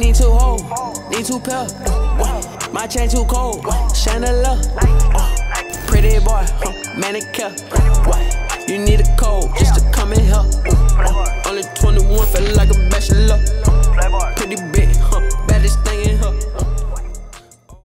Need two hoes, need two pair. Uh, my chain too cold, chandelier. Uh, pretty boy, uh, manicure. Uh, you need a code just to come and help. Uh, only 21, feel like a bachelor.